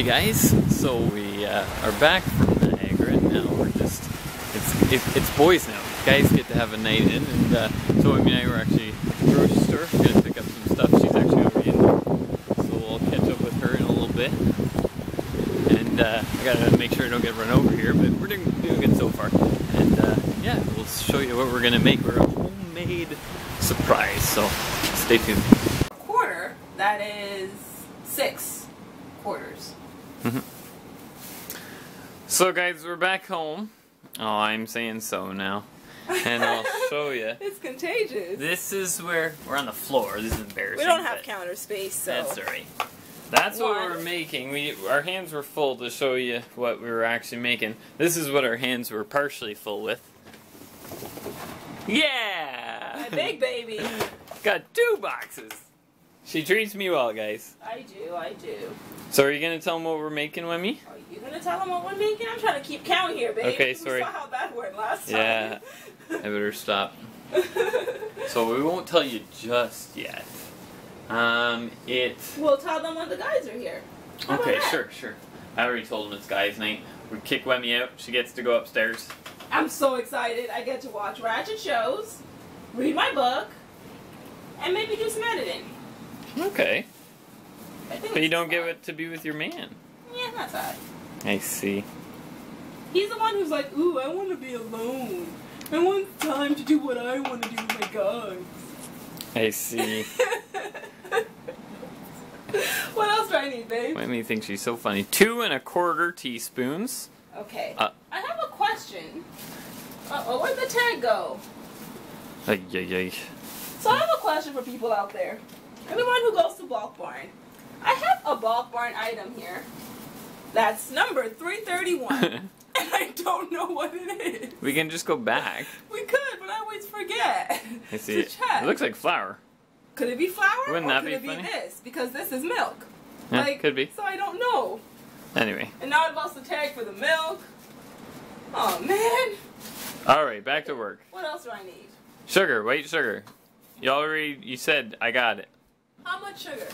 Hey guys, so we uh, are back from Niagara and now we're just, it's it, it's boys now. Guys get to have a night in and uh, so Wemi and I were actually grocery store, we're gonna pick up some stuff. She's actually already in there. So we'll catch up with her in a little bit. And uh, I gotta make sure I don't get run over here, but we're doing, doing good so far. And uh, yeah, we'll show you what we're gonna make. We're a homemade surprise, so stay tuned. quarter, that is six quarters. Mm-hmm. So guys, we're back home. Oh, I'm saying so now. And I'll show you. It's contagious. This is where we're on the floor. This is embarrassing. we don't have counter space, so That's alright. That's what we're making. We our hands were full to show you what we were actually making. This is what our hands were partially full with. Yeah. my big baby. Got two boxes. She treats me well, guys. I do, I do. So are you gonna tell them what we're making, Wemi? Are you gonna tell them what we're making? I'm trying to keep count here, babe. Okay, We sorry. saw how that went last Yeah. I time. better stop. So we won't tell you just yet. Um, it. we'll tell them when the guys are here. How Okay, sure, sure. I already told them it's guys' night. We kick Wemi out. She gets to go upstairs. I'm so excited. I get to watch Ratchet shows, read my book, and maybe do some editing. Okay, but you don't get fun. it to be with your man. Yeah, that's alright. I see. He's the one who's like, ooh, I want to be alone. I want time to do what I want to do with my guys. I see. what else do I need, babe? Wemi thinks she's so funny. Two and a quarter teaspoons. Okay. Uh. I have a question. Uh oh, where'd the tag go? Ay, ay, ay. So I have a question for people out there. Anyone who goes to Bulk Barn. I have a Bulk Barn item here. That's number 331. and I don't know what it is. we can just go back. We could, but I always forget. I see. It, check. it looks like flour. Could it be flour? Wouldn't or that could be it funny? be this? Because this is milk. Yeah, like, could be. So I don't know. Anyway. And now I've lost the tag for the milk. Oh man. All right, back to work. What else do I need? Sugar, white sugar. You already you said I got it. How much sugar?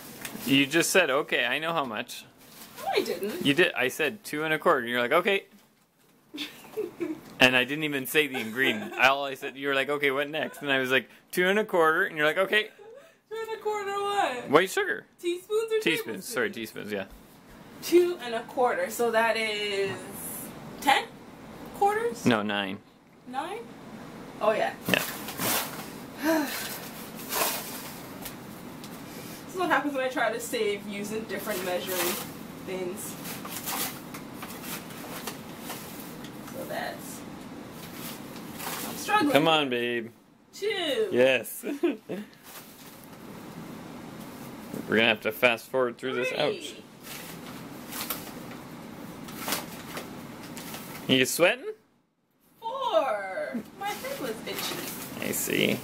You just said okay. I know how much. No, I didn't. You did. I said two and a quarter. And you're like okay. And I didn't even say the ingredient. All I said, you were like, okay, what next? And I was like, two and a quarter. And you're like, okay, Two and a quarter what? white sugar. Teaspoons or Teaspoons. Sorry, teaspoons. Yeah. Two and a quarter. So that is ten quarters? No, nine. Nine? Oh yeah. Yeah. This is what happens when I try to save using different measuring things. So that's. I'm struggling. Come on, babe. Two. Yes. We're gonna have to fast forward through this. Ouch. three, You sweating? Four. My head was itchy. I see.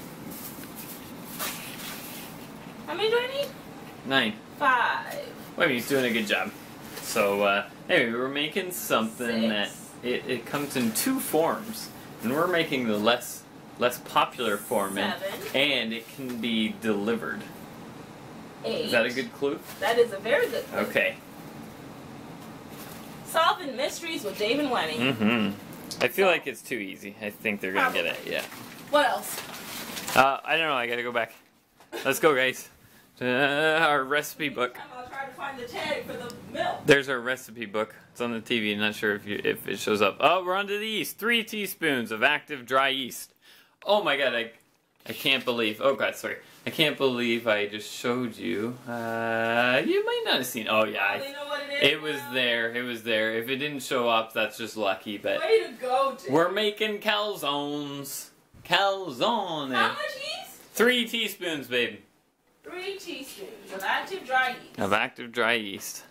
How many do I need? Nine. Five. Well, he's doing a good job. So, uh, anyway, we're making something that it, it comes in two forms, and we're making the less less popular form, and, Seven. and it can be delivered. Eight. Is that a good clue? That is a very good. clue. Okay. Solving mysteries with Dave and Wemi. Mm-hmm. I feel like it's too easy. I think they're gonna get it. Yeah. What else? Uh, I don't know. I gotta go back. Let's go, guys. Uh, our recipe book. I'm try to find the tag for the milk. There's our recipe book. It's on the TV. I'm not sure if you if it shows up. Oh, we're on to the yeast. Three teaspoons of active dry yeast. Oh my god, I I can't believe. Oh god, sorry. I can't believe I just showed you. Uh, you might not have seen. Oh yeah, I, you know what it was now? there. It was there. If it didn't show up, that's just lucky. But Way to go, Dave. we're making calzones. Calzone. How much yeast? Three teaspoons, babe, Three teaspoons of active dry yeast. of active dry yeast.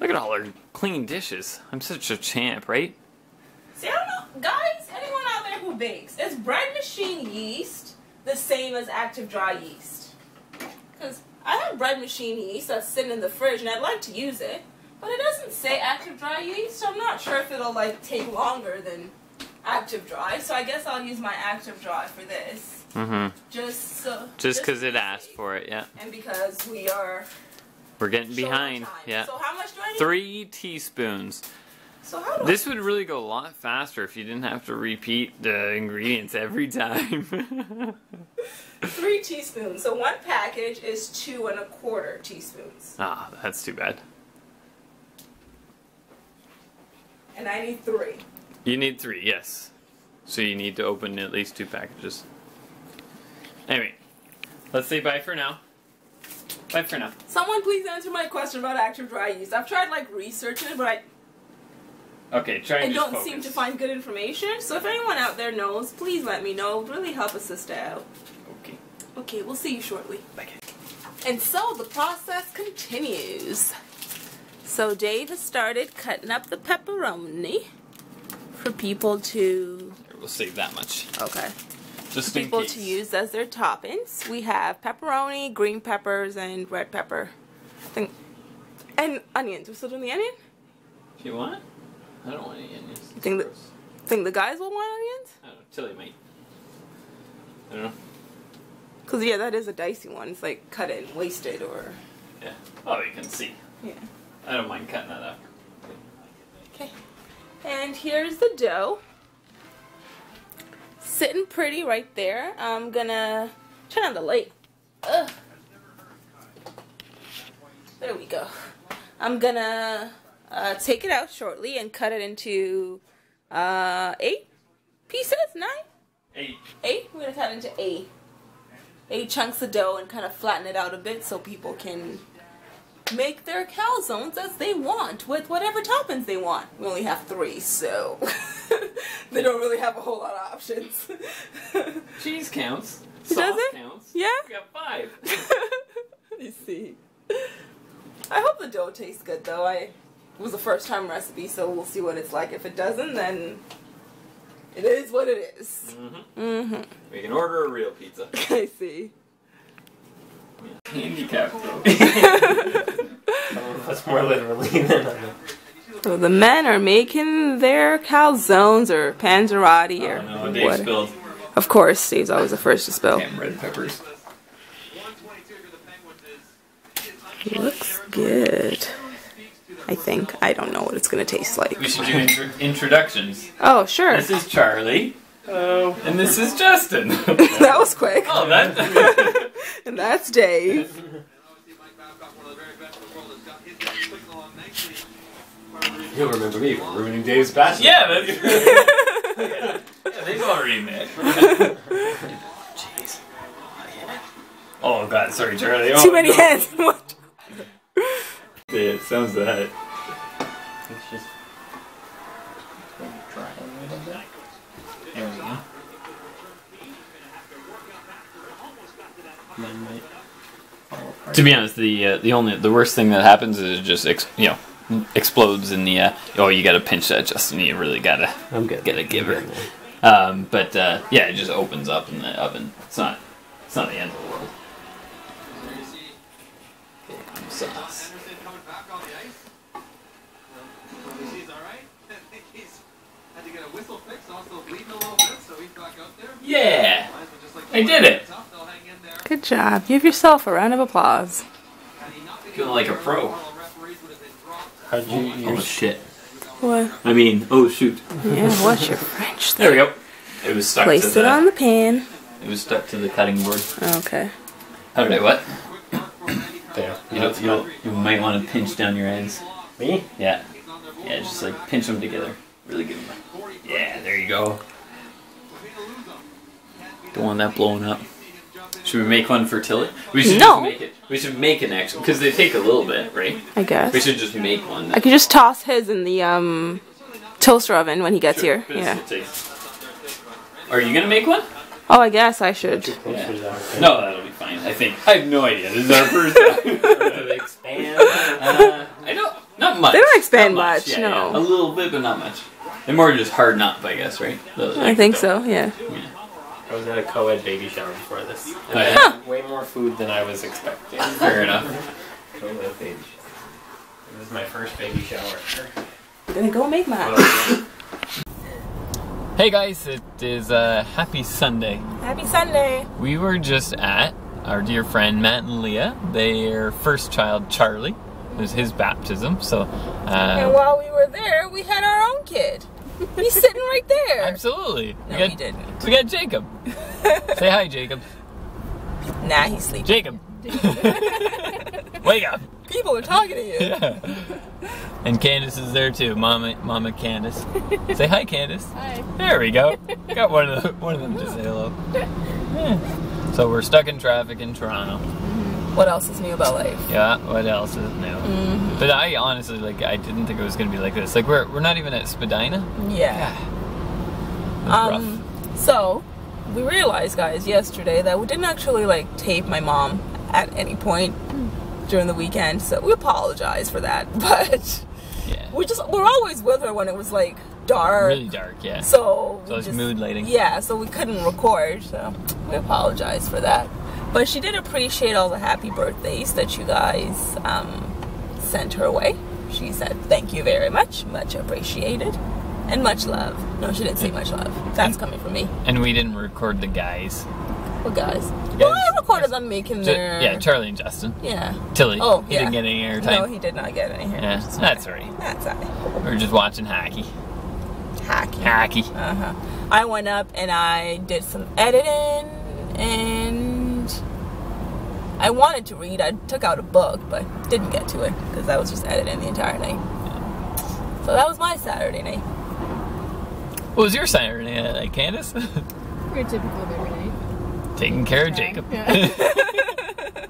Look at all our clean dishes. I'm such a champ, right? See, I don't know, guys. Anyone out there who bakes, is bread machine yeast the same as active dry yeast? Because I have bread machine yeast that's sitting in the fridge, and I'd like to use it, but it doesn't say active dry yeast. So I'm not sure if it'll like take longer than active dry. So I guess I'll use my active dry for this, Mm-hmm. just so. Just because it asked for it, yeah. and because we are We're getting behind. Yeah. So how much do I need? Three teaspoons. So how do This would really go a lot faster if you didn't have to repeat the ingredients every time. Three teaspoons. So one package is two and a quarter teaspoons, ah, that's too bad. and I need three. You need three, yes. So you need to open at least two packages. Anyway, let's say bye for now. Bye for now. Someone please answer my question about active dry yeast. I've tried like researching it, but I, Okay, try I and don't focus. seem to find good information. So if anyone out there knows, please let me know. It really help a sister out. Okay. Okay, we'll see you shortly. Bye. And so the process continues. So Dave has started cutting up the pepperoni for people to We'll save that much. okay Just in people case. to use as their toppings. We have pepperoni, green peppers, and red pepper. I think, and onions. We're still doing the onion. If you want? I don't want any onions. It's think gross. think the guys will want onions. I don't know. Tilly might. I don't know. Cause yeah, that is a dicey one. It's like cut it and waste it, or Yeah. Oh, you can see. yeah. I don't mind cutting that up. Okay. And here's the dough. Sitting pretty right there. I'm gonna turn on the light. Ugh. There we go. I'm gonna uh, take it out shortly and cut it into uh, eight pieces, nine, Eight. eight. We're gonna cut it into eight, eight chunks of dough and kind of flatten it out a bit so people can make their calzones as they want with whatever toppings they want. We only have three, so they don't really have a whole lot of options. Cheese counts. Does it? counts. Yeah? We got five. you see. I hope the dough tastes good though. I it was a first time recipe, so we'll see what it's like. If it doesn't, then it is what it is. Mm-hmm. Mm-hmm. We can order a real pizza. I see. Handicap though. That's more literally than I know. So the men are making their calzones or panzerotti or Oh no, Dave what. spilled Of course, Dave's always the first to spill. damn red peppers. Looks good. I think. I don't know what it's gonna taste like. We should do intro- introductions. Oh, sure. This is Charlie, Hello. and this is Justin. that was quick. oh, that. And that's Dave. You'll remember me. We're ruining Dave's bachelor. yeah, that's. yeah, they've already met. Jeez. Oh God, sorry, Charlie. Oh, Too many no. hands. What? Yeah, it sounds that. It's just dry a little bit. There we go. Mine might fall apart. To be honest, the uh, the only the worst thing that happens is just ex- you know explodes in the uh, oh you gotta pinch that Justin you really gotta I'm good. gotta give her um, but uh, yeah it just opens up in the oven it's not it's not the end of the world Here comes sauce. yeah I did it Good job. Give yourself a round of applause. feeling like a pro How'd you oh use shit What? I mean oh shoot Yeah, what's your French? there we go it was stuck Place to it the on the pan. it was stuck to the cutting board Okay. how did I what there? You know, you you might want to pinch down your ends. Me? Yeah, yeah, just like pinch them together. Really good. One. Yeah, there you go. Don't want that blowing up. Should we make one for Tilly? We should No. just make it. We should make an extra because they take a little bit, right? I guess. We should just make one. I could just toss his in the um toaster oven when he gets Sure, here. but Yeah. Are you gonna make one? Oh, I guess I should. Closer to that. No, that'll be fine. I think. I have no idea. This is our first time. Expand. Uh, I don't. Not much. They don't expand Not much, Yeah, no. yeah. A little bit, but not much. They're more just harden up, I guess, right? The- I think so. Yeah. Yeah. I was at a co-ed baby shower before this. And. I had way more food than I was expecting. Fair enough. Co-ed baby shower. It was my first baby shower. I'm gonna go make mine. Hey guys, it is uh, happy Sunday. Happy Sunday. We were just at our dear friend Matt and Leah. Their first child, Charlie, it was his baptism. So, And uh, while we were there, we had our own kid. He's sitting right there. absolutely. No, we got, he didn't. We got Jacob. Say hi, Jacob. Nah, he's sleeping. Jacob. Wake up. People are talking to you. Yeah. And Candace is there too, Mama, Mama Candace. Say hi, Candace. Hi. There we go. Got one of the, one of them to say hello. Yeah. Hmm. So we're stuck in traffic in Toronto. Mm-hmm. What else is new about life? Yeah. What else is new? But I honestly like I didn't think it was gonna be like this. Like we're we're not even at Spadina. Yeah. Was Um, so we realized, guys, yesterday that we didn't actually like tape my mom at any point during the weekend. So we apologize for that, but. Yeah. we just we're always with her when it was like dark. Really dark. Yeah. So, So it's mood lighting. Yeah, so we couldn't record. So we apologize for that. But she did appreciate all the happy birthdays that you guys um, sent her way. She said thank you very much, much appreciated, and much love. No, she didn't say much love. That's coming from me. And we didn't record the guys. Well, guys. Well, I recorded them making their. yeah, Charlie and Justin. Yeah. Tilly. Oh, he yeah. didn't get any airtime. No, airtime. he did not get any hair. yeah, that's alright. That's alright. We were just watching hockey. Hacky. Hockey. Uh huh. I went up and I did some editing I wanted to read. I took out a book, but didn't get to it because I was just editing the entire night. So that was my Saturday night. What was your Saturday night, like, Candace? Pretty typical of every night. Taking care of Jacob. Yeah. he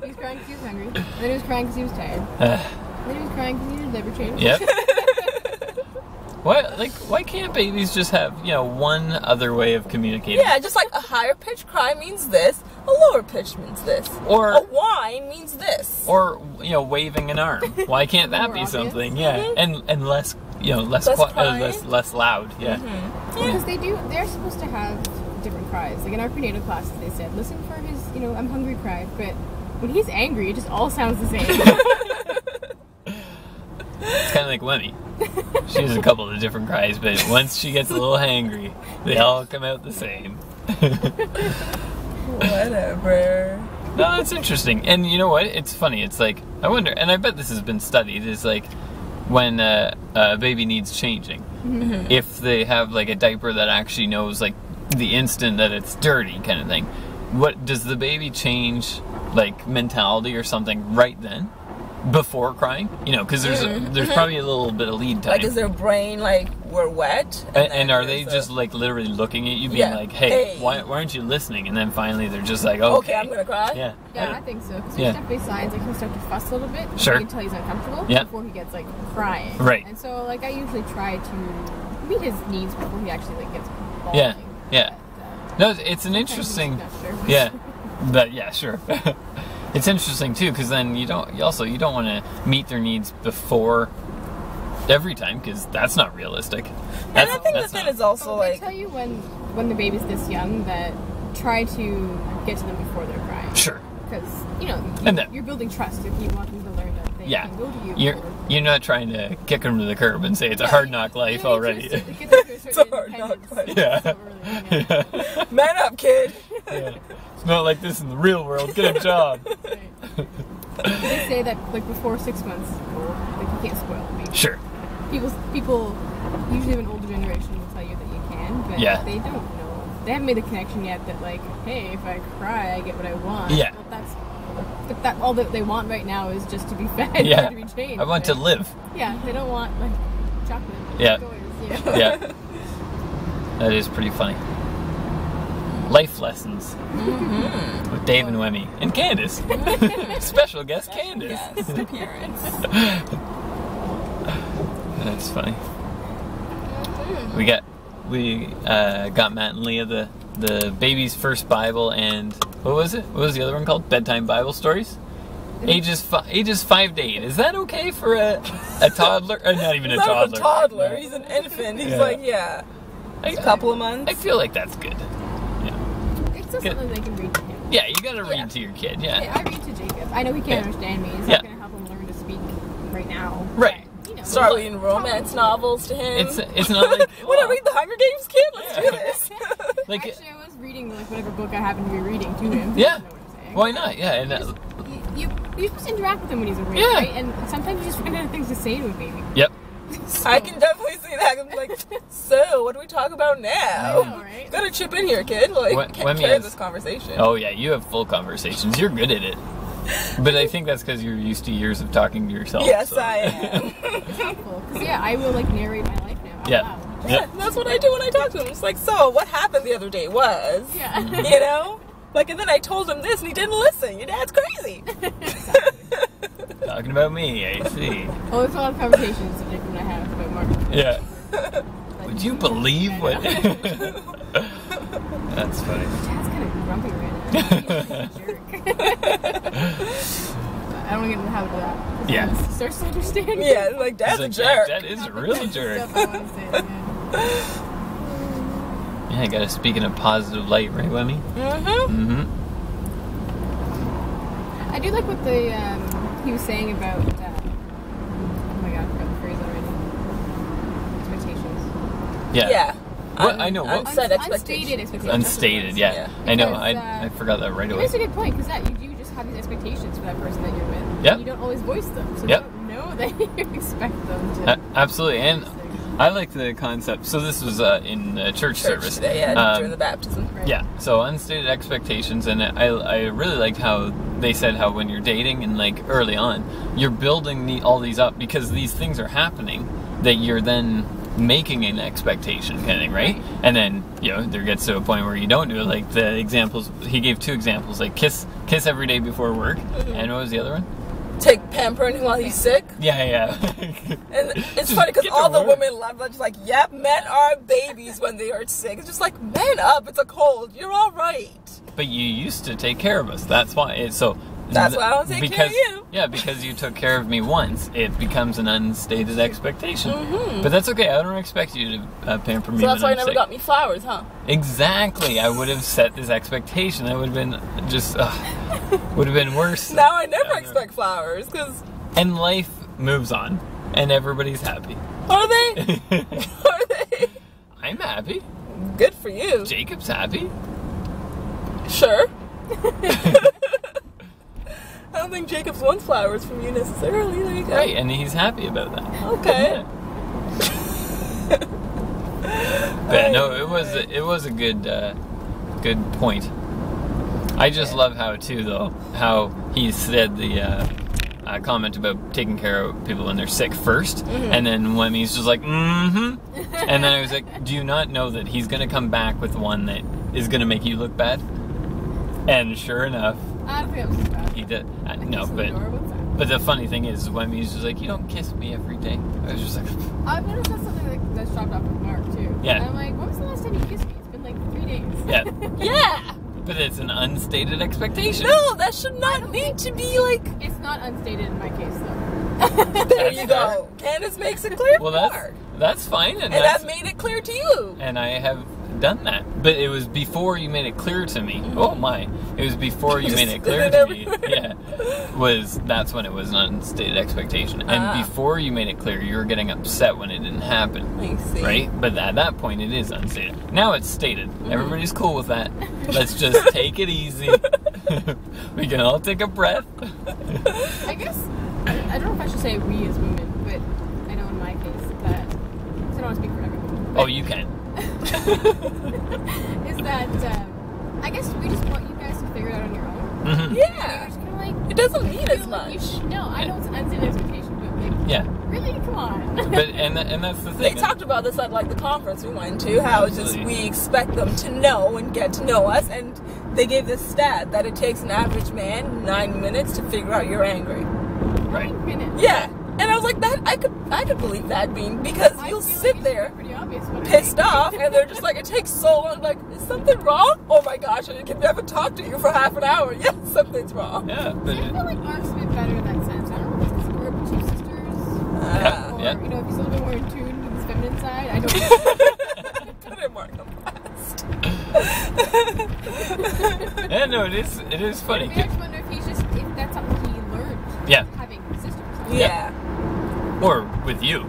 was crying because he was hungry. And then he was crying because he was tired. Then he was crying because he needed liver change. yep. Why, like, why can't babies just have, you know, one other way of communicating? Yeah, just like a higher pitch cry means this, a lower pitch means this, Or- a Y means this. Or, you know, waving an arm. Why can't that be obvious. something? Yeah. And and less, you know, less Less qui- uh, less, less loud. Yeah. Because they do, they're supposed to have different cries. Like in our prenatal classes, they said, listen for his, you know, I'm hungry cry. But when he's angry, it just all sounds the same. It's kind of like Wemi. She has a couple of different cries, but once she gets a little hangry, they all come out the same. Whatever. No, that's interesting. And you know what? It's funny. It's like I wonder, and I bet this has been studied. Is like when uh, a baby needs changing, mm-hmm. if they have like a diaper that actually knows like the instant that it's dirty, kind of thing. What does the baby change like mentality or something right then? Before crying, you know, because there's a, mm-hmm. there's mm-hmm. probably a little bit of lead time. Like, is their brain like we're wet? And, then and are they there's a- just like literally looking at you, being Yeah. like, "Hey, Hey. Why, why aren't you listening?" And then finally they're just like, "Okay, okay? I'm gonna cry. Yeah, yeah, I think so. Because Yeah. there's definitely signs like he'll start to fuss a little bit. Sure. You can tell he's uncomfortable Yeah. before he gets like crying. Right. And so like I usually try to meet his needs before he actually like gets bawling. Yeah, yeah. But, uh, No, it's- it's an sometimes he's interesting. not sure. Yeah, but yeah, sure. it's interesting too because then you don't. You also you don't want to meet their needs before every time because that's not realistic. And That's, I think the that's thing not- is also Well, they like tell you when when the baby's this young that try to get to them before they're crying. sure. Because you know And you, then- you're building trust if you want them to learn that they Yeah, can go to you. you're for- you're not trying to kick them to the curb and say it's a hard knock life you already. need to to a a hard knock life. Yeah. so early, yeah. yeah. man up, kid. yeah. It's not like this in the real world. Get a job. Right. they say that like before six months old, like you can't spoil a baby. Sure. People, people, usually of an older generation will tell you that you can, but Yeah. they don't know. They haven't made the connection yet that like, hey, if I cry, I get what I want. Yeah. Well, that's. But that all that they want right now is just to be fed Yeah. to be changed. I want to live. Yeah, they don't want like chocolate. Yeah. Toys, you know? Yeah. That is pretty funny. Life lessons mm-hmm. with Dave and Wemi and Candace. Special guest Candace. Yes, appearance. That's funny. We got we uh, got Matt and Leah the the baby's first Bible and what was it? What was the other one called? Bedtime Bible stories. Ages fi- ages five to eight. Is that okay for a a toddler? Or not even a He's not toddler. a toddler. He's an infant. He's Yeah. like, yeah, I, a couple of months. I feel like that's good. Yeah. It's still Good. something they can read to him. Yeah, you gotta read Yeah. to your kid. Yeah, Yeah. I read to Jacob. I know he can't Yeah. understand me. He's Yeah. not going to help him learn to speak right now. Right. But, Start reading romance novels to him. It's it's not like When I read the Hunger Games, kid, let's do this. like Actually, I was reading like whatever book I happen to be reading to him. Yeah. He doesn't know what I'm saying. anything. Why not? Yeah, and uh, You, you, you're supposed to interact with him when he's awake, Yeah. right? And sometimes you just run out of things to say to a baby. yep. I can definitely see that. I'm like, so what do we talk about now? I know, right? Gotta chip in here, kid. Like, When- can't when we carry have- this conversation. Oh yeah, you have full conversations. You're good at it. But I think that's because you're used to years of talking to yourself. yes, so- I am. Because yeah, I will like narrate my life now. Yeah. loud. yeah, Yep. that's what I do when I talk to him. It's like, so what happened the other day was, Yeah. you know, like, and then I told him this and he didn't listen. Your dad's crazy. Talking about me, I see. well, there's a lot of conversations that I have about Mark. Yeah. Like, Would you believe what? That's funny. Dad's grumpy right now. He's a jerk. I don't want to get in the habit of that. 'cause Yeah. then starts to understand. yeah, like, dad's He's a like, jerk. That is a real jerk. Stuff I want to say, yeah. Yeah, you gotta speak in a positive light, right, Wemi? Mm-hmm. Mm-hmm. I do like what the um, he was saying about. Uh, oh my god, I forgot the phrase already. Expectations. Yeah. Yeah. What- Un- I know, what- Unset Un- expectations. Unstated expectations. Unstated, yeah. Yeah. I know. I, uh, I forgot that right It away. makes a good point because that you do just have these expectations for that person that you're with. Yep. and You don't always voice them, so Yep. you don't know that you expect them to. Uh, absolutely, and I like the concept. So this was uh, in uh, church, Church service. today, yeah, Um, during the baptism. Right. Yeah, so unstated expectations, and I, I really liked how they said how when you're dating and like early on, you're building the, all these up because these things are happening that you're then making an expectation kind of thing, right? Right. And then you know there gets to a point where you don't do it. Like the examples he gave two examples, like kiss kiss every day before work, and what was the other one? Take pampering while he's sick. Yeah, yeah. And it's funny because all the work. women love that. Just like, yep, men are babies when they are sick. It's just like, man up, it's a cold. You're all right. But you used to take care of us. That's why. It, so That's why I don't take care because, of you. Yeah, because you took care of me once, it becomes an unstated expectation. Mhm. But that's okay. I don't expect you to uh, pamper me. So that's why you I'm never sick. got me flowers, huh? Exactly. I would have set this expectation. That would have been just uh, would have been worse. Now I never expect flowers because And life moves on, and everybody's happy. are they? are they? I'm happy. Good for you. Jacob's happy. Sure. I don't think Jacob's wants flowers from you necessarily. There you go. Right, and he's happy about that. Okay. But no, it was it was a good uh, good point. I just love how too though how he said the uh, uh, comment about taking care of people when they're sick 1st and then when he's just like mm-hmm, and then I was like, do you not know that he's gonna come back with one that is gonna make you look bad? And sure enough, I that was as bad. he did. Uh, no, but the door, what's that? but the funny thing is when he's just like, you don't kiss me every day. I was just like, I've noticed that's something like, that's dropped off with Mark too. Yeah. And I'm like, when was the last time you kissed me? It's been like three days. yeah, Yeah. but it's an unstated expectation. No, that should not need to be like. It's not unstated in my case though. There you go. Candace makes it clear. Well, that's that's fine, and, and that's, I've made it clear to you. and I have done that. But it was before you made it clear to me. Oh my! It was before you made it clear spit to it me. Yeah, was that's when it was an unstated expectation, and Ah. before you made it clear, you were getting upset when it didn't happen. I see. Right, but at that point it is unstated. Now it's stated. Mm-hmm. Everybody's cool with that. Let's just take it easy. we can all take a breath. I guess I I don't know if I should say we as women, but I know in my case that I don't want to speak for everyone. Oh, you can. is that um, I guess we just want you guys to figure it out on your own. hmm Yeah. just kind of like It doesn't mean feel as much. You sh- no, I know it's an unstated expectation, but like Yeah, really, come on. but and tha- and that's the They thing. talked about this at like the conference we went to. How it's just we expect them to know and get to know us, and they gave this stat that it takes an average man nine minutes to figure out you're angry. right. Nine minutes. Yeah, and I was like that. I could I could believe that being because I you'll feel like sit there Pretty obvious what I pissed off, and they're just like it takes so long. Like is something wrong? Oh my gosh! I haven't talked to you for half an hour. Yes, something's wrong. Yeah, but I feel like Mark's a bit better in that sense. I don't know if it's because we're two sisters. Ah. Or, yeah. you know, if he's a little bit more in tune with his feminine side. I don't know. Put it Mark on blast. yeah, no, it is. It is funny. I just wonder if he's just, if that's something he learned Yeah. having sisters. Yeah. Or with you.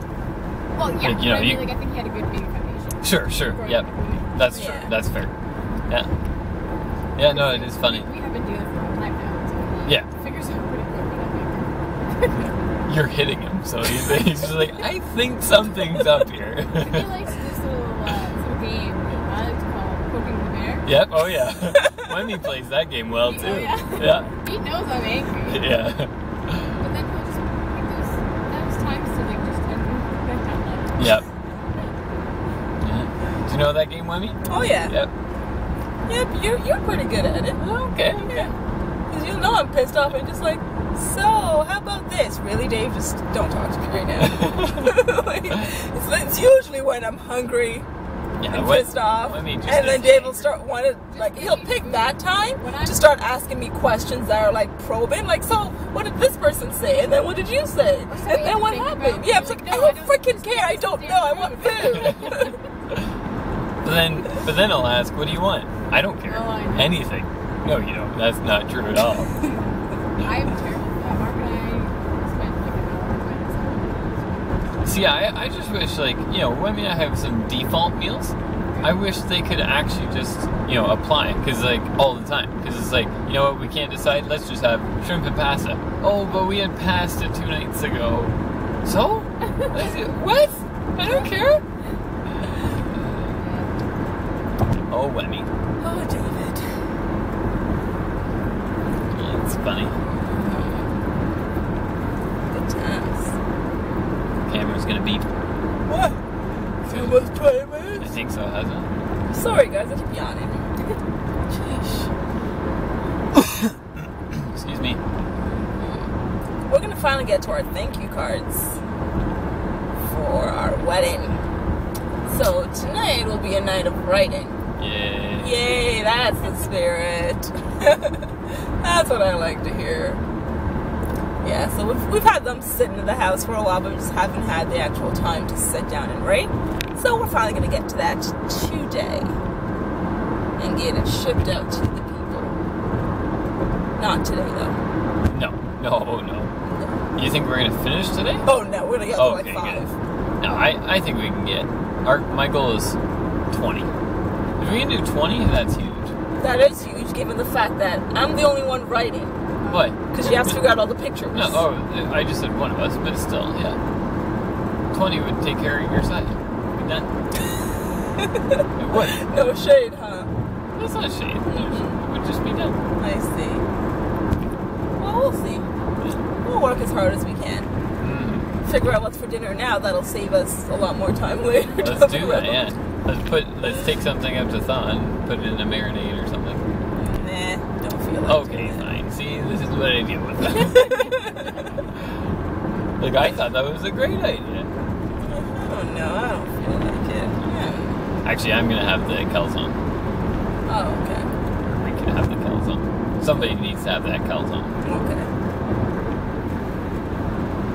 Well, yeah. Like, you know, I mean, you- like, I think he had a good big foundation. Sure, sure. Yep. me. That's true. That's fair. Yeah. Yeah, no, it is funny. We have been doing it for a long time now. So Yeah. Figures out pretty quick. You're hitting him, so he's, he's just like, I think something's up here. He likes this little, uh, little game I like to call poking the bear. yep, oh yeah. Wemi plays that game well too. Oh, yeah. Yeah. He knows I'm angry. Yeah. But then he'll just pick those, those times to like just end back down like. Yep. Yeah. Do you know that game, Wemi? Oh yeah. Yep. Yep, you're you're pretty good at it. Oh, okay, okay. Because you know I'm pissed off and just like, so how about this? Really, Dave? Just don't talk to me right now. like, it's, it's usually when I'm hungry Yeah, and what- pissed off, Wemi just and then Dave will start wanting like he'll pick that time to start asking me questions that are like probing, like, so what did this person say? And then what did you say? And then what happened? Yeah, it's You're like like, I don't don't- freaking care. I don't know. I want food. But then, but then I'll ask, what do you want? I don't care. Oh, I. Anything. No, you don't. That's not true at all. I am terrible at that. Mark and I spent like an hour playing See, I, I just wish, like, you know, when I have some default meals, I wish they could actually just, you know, apply. Because, like, all the time. Because it's like, you know what, we can't decide, let's just have shrimp and pasta. Oh, but we had pasta two nights ago. So? what? I don't care. Oh, Wemi. oh, David. Yeah, it's funny. Good times. Camera's gonna beep. What? It's almost 20 minutes? I think so, hasn't it? Sorry, guys, I keep yawning. Sheesh. Excuse me. We're gonna finally get to our thank you cards for our wedding. So tonight will be a night of writing. Yay. Yay, that's the spirit. that's what I like to hear. Yeah, so we've, we've had them sitting in the house for a while, but we just haven't had the actual time to sit down and write. So we're finally going to get to that today and get it shipped out to the people. Not today, though. No, no, no. no. You think we're going to finish today? Oh, no, we're going to get oh, to like okay, five. Good. No, I, I think we can get. Our, my goal is 20 we can do twenty, that's huge. That is huge, given the fact that I'm the only one writing. What? Because you have to figure out all the pictures. No, oh, I just said one of us, but still, yeah. Twenty would take care of your side. Be done. it would. No shade, huh? That's not shade. It would just be done. I see. Well, we'll see. We'll work as hard as we can. Mm. Figure out what's for dinner now. That'll save us a lot more time later. Let's do that. Yeah. Let's put. Let's take something up to thaw and put it in a marinade or something. Nah, don't feel like Okay, fine. See, this is what I deal with. like I thought that was a great idea. I don't know. I don't feel like it. Yeah. Actually, I'm gonna have the calzone. Oh, okay. I can have the calzone. Somebody needs to have that calzone. Okay.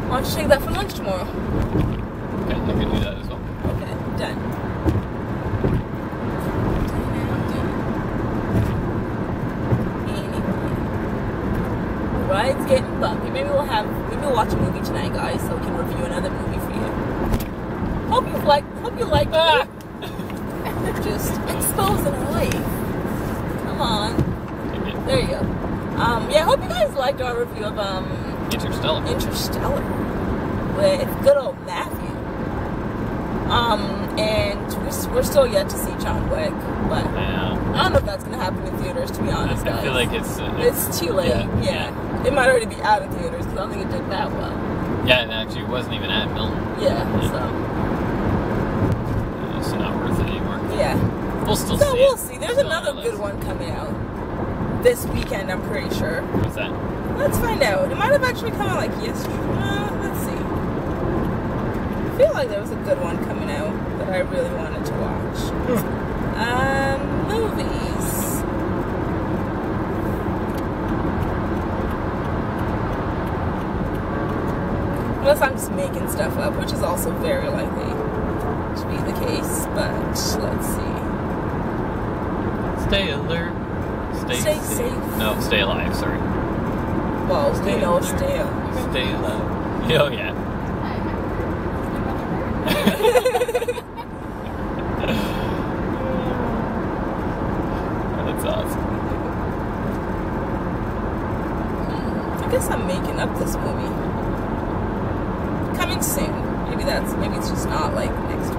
Why don't you take that for lunch tomorrow? Okay, I can do that as well. Anyway, ride's getting bumpy. Maybe we'll have maybe we'll watch a movie tonight, guys, so we can review another movie for you. Hope you like hope you like Ah! just exposing life. Come on. There you go. Um, yeah, hope you guys liked our review of um Interstellar. Interstellar with good old Matthew. Um, and we're, we're still yet to see John Wick, but Yeah. I don't know if that's gonna happen in theaters. To be honest, guys, I feel like it's. Uh, it's too late. Yeah, Yeah, it might already be out of theaters because I don't think it did that well. yeah, and actually, it wasn't even at Milton. Yeah, It's not worth it anymore. yeah. We'll still So see. we'll it. see. There's Still on another good one coming out this weekend. I'm pretty sure. What's that? Let's find out. It might have actually come out like yesterday. Uh, let's see. I feel like there was a good one coming out that I really wanted to watch. um, movies. Unless I'm just making stuff up, which is also very likely to be the case. But let's see. Stay alert. Stay, Stay safe. No, stay alive. Sorry. Well, Stay you know, alert. stay. Stay alive. Oh yeah. That's awesome. maybe it's just not like next week.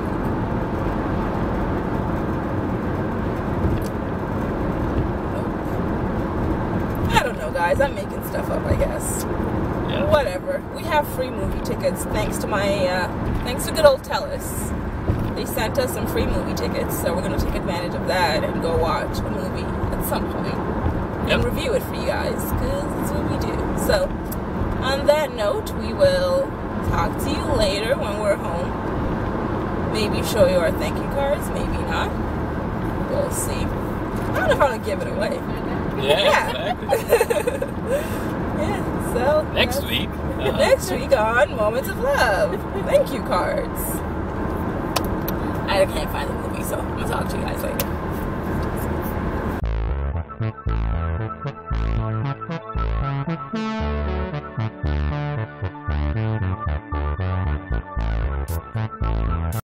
I don't know, guys. I'm making stuff up, I guess. Yeah. Whatever. We have free movie tickets thanks to my, uh, thanks to good old Telus. They sent us some free movie tickets, so we're gonna take advantage of that and go watch a movie at some point and Yep. review it for you guys, because that's what we do. So, on that note, we will talk to you later when we're home. Maybe show you our thank you cards, maybe not. We'll see. I don't know if I'm gonna give it away. Yeah, exactly. yeah, so Next week. Next week on Moments of Love. Thank you cards. I can't find the movie, so I'm gonna talk to you guys later.